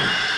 Yeah.